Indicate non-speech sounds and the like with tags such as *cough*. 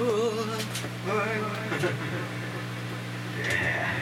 *laughs* yeah.